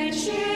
great des